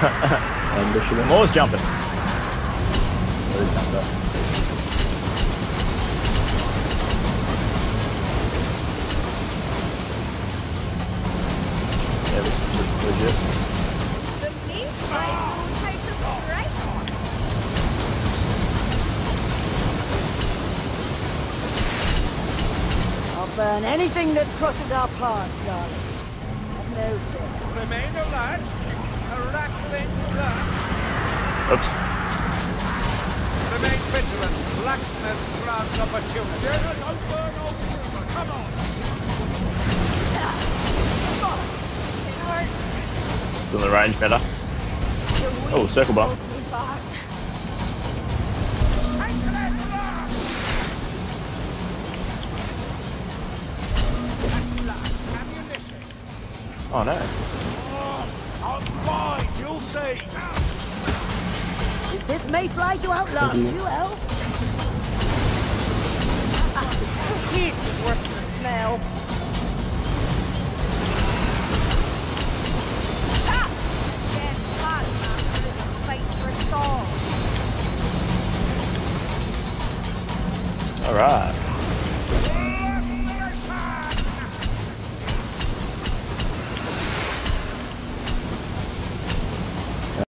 Ambushing him. Moore's jumping. There comes up. Yeah, this is legit. The meat fight takes us right. I'll burn anything that crosses our path, darlings. Have no fear. Remain alert. Oops. Remain vigilant. Blacksmith grants opportunity. Don't burn. Come on. On the range better. Oh, circle. Ammunition. Oh no. I'm fine. You'll see. Is this mayfly to outlast you. you, elf? Yeast is worse than the smell. Ah! Dead